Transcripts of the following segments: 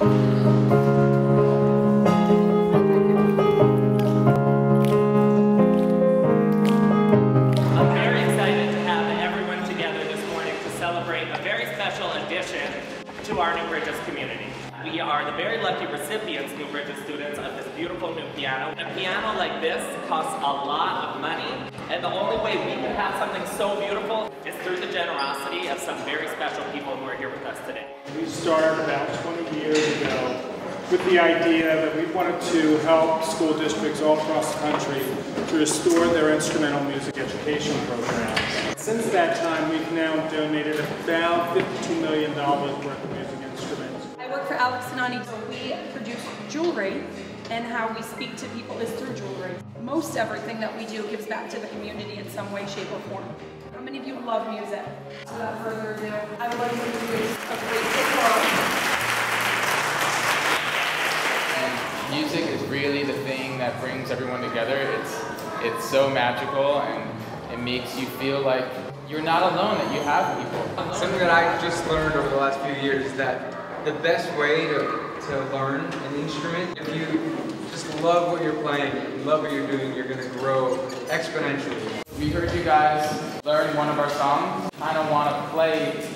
I'm very excited to have everyone together this morning to celebrate a very special addition to our New Bridges community. We are the very lucky recipients, New Bridges students, of this beautiful new piano. A piano like this costs a lot of money, and the only way we can have something so beautiful is through the generosity of some very special people who are here with us today. We started about 20 years ago with the idea that we wanted to help school districts all across the country to restore their instrumental music education programs. Since that time, we've now donated about $52 million worth of music instruments. I work for Alex and Ani. We produce jewelry, and how we speak to people is through jewelry. Most everything that we do gives back to the community in some way, shape, or form. How many of you love music? Without further ado, I would like to introduce a great guitar. And music is really the thing that brings everyone together. It's it's so magical and it makes you feel like you're not alone, that you have people. Something that I just learned over the last few years is that the best way to, to learn an instrument, if you just love what you're playing, love what you're doing, you're going to grow exponentially. We heard you guys learn one of our songs. I don't want to play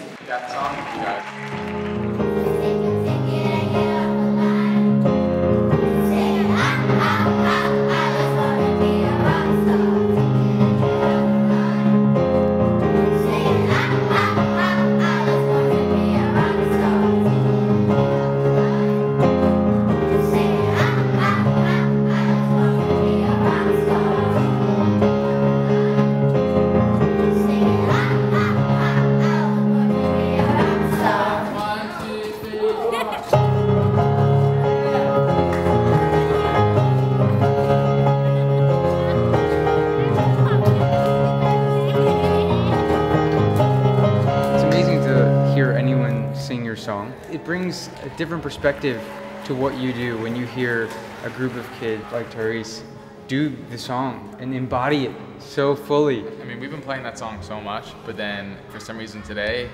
anyone sing your song. It brings a different perspective to what you do when you hear a group of kids like Therese do the song and embody it so fully. I mean, we've been playing that song so much, but then for some reason today,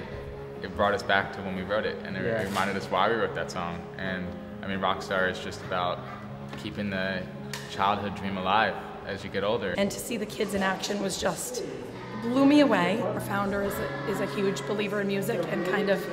it brought us back to when we wrote it, and it, Yeah. it reminded us why we wrote that song. And I mean, Rockstar is just about keeping the childhood dream alive as you get older. And to see the kids in action was just blew me away. Our founder is a, is a huge believer in music and kind of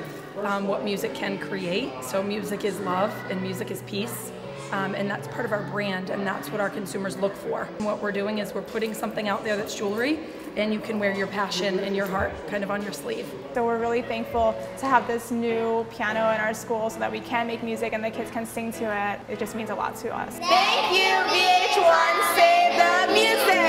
um, what music can create. So music is love and music is peace. Um, and that's part of our brand, and that's what our consumers look for. And what we're doing is we're putting something out there that's jewelry, and you can wear your passion and your heart kind of on your sleeve. So we're really thankful to have this new piano in our school so that we can make music and the kids can sing to it. It just means a lot to us. Thank you, VH1 Save the